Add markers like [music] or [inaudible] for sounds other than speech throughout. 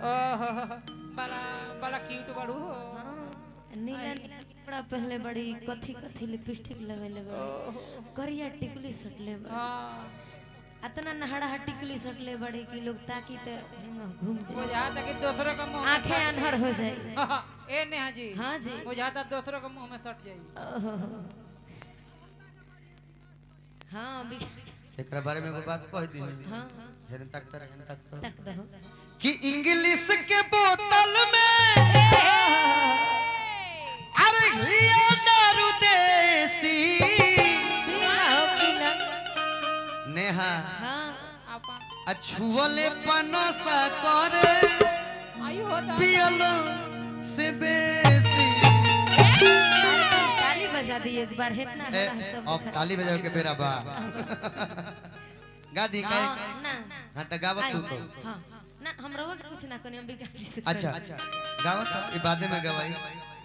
ओहो बड़ा बड़ा क्यूट बाड़ू हो। हाँ, नीला नीला कपड़ा पहनले बड़ी कथी कथी लिपस्टिक लगैले बड़ी। करिया टिकुली सटले बड़ी। हाँ। अतना नहड़ा टिकुली सटले बड़ी कि लोग ताकी ते घूम जाए। बुझाता कि दूसरों का मुँह आँखें अनहर हो जाए। [laughs] ए नेहा जी हाँ जी। बुझाता दूसरों का मुँह में सट ओहो। हाँ भी एकरा बारे में एगो बात कह दी। हाँ हेन तक तर हेन तक तक दहो। कि इंग्लिश के बोतल में अरे दारू देसी। हो नेहा हाँ। अछुअले पनसा करे। पियलो से बेसी। ताली बजा दी एक बार ए, सब अब ताली बजाओ के बेरा बा। [laughs] गा दी हाँ, ना। हाँ त गावत तू तो। हाँ। ना हम रवा के कुछ ना कनी हम बिगाड़ जी से अच्छा। गावत ई बादे में गवाई।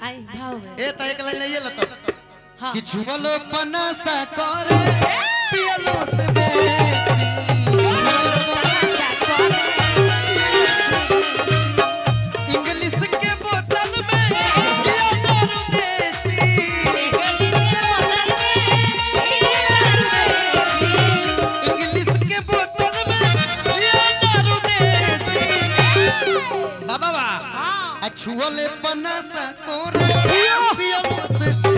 आई भाव में ए त एक लाइन नहीं ल तो हाँ। कि छुअलो पनासा करे पियलो से बेसी अछुअले पनसा करे पियलो से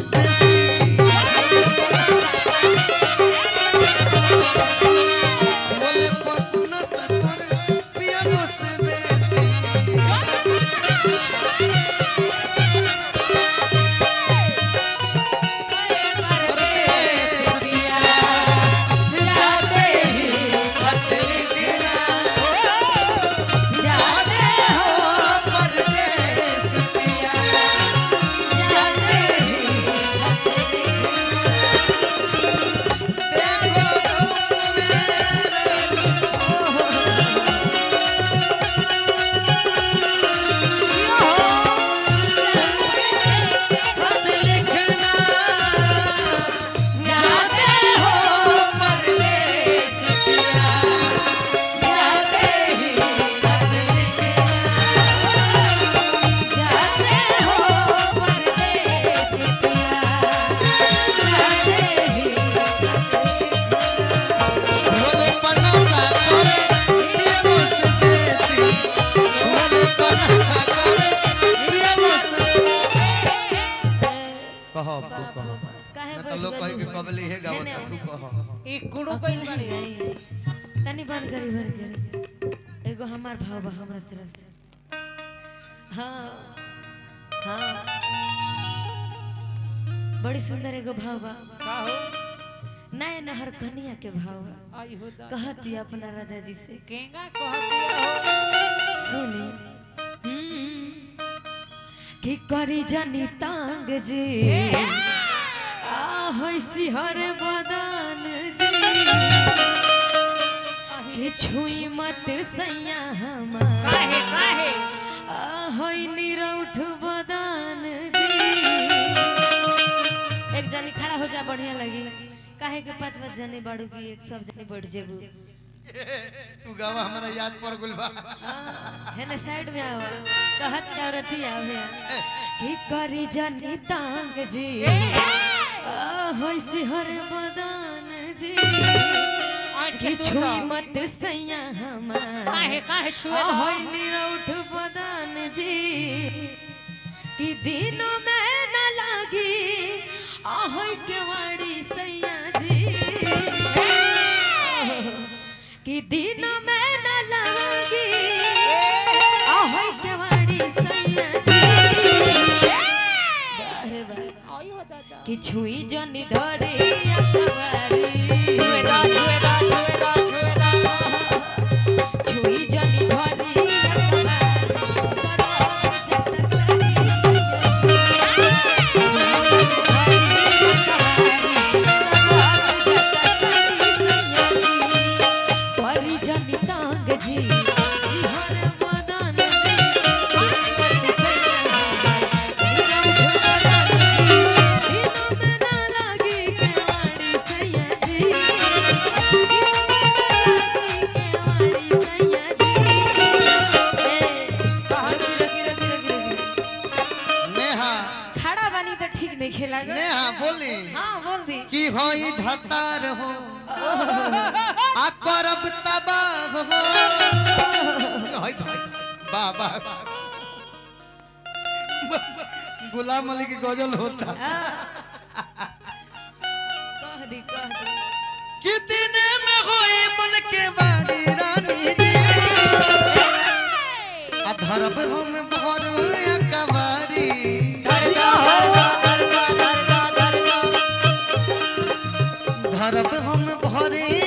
तू कहो। काहे तो लोग कहे कि गइल? कबली है गावत तू कहो। ई गुड़ू कइल बाड़ी तनी बंद करी भर करी। एगो हमार भाव बा हमरा तरफ़ से। हाँ हाँ। बड़ी सुंदर एगो भाव बा। का हो नए नहर कनिया के भाव आई होता कहती अपना राधा जी से। केंगा कहती हो। सुनी। हम्म, कि करी जानी तांग जी। आ होइसी हर बदान जी। कि छुई मत सैया हमार। काहे काहे। आ होई निरौठ बदान एक जनी खड़ा हो जा बढ़िया लगी। काहे के पाँच पाँच जने बाड़ू की एक सब जने बैठ जेबू। तू गावा हमरा याद पड़ गेल बा। हेने साइड में आवा। कहत औरत ही आवे। कि करी जानी तांग जी। बदान जी छुई मत सैया हमार। काहे काहे छुए होई निरौठ बदान जी। कि दिनों में न लागी आ होई केवाड़ी सैया जी। कि दिनों में जत सरी परी जनी तांग जी सिहर हतार हो अकरब तबाह हो। तो बाबा। गुलाम अली की गज़ल होता। कह दी कह दी कितने में होई बन के बाड़ी रानी जी अधरब हम भर कवारी अरब हम भरे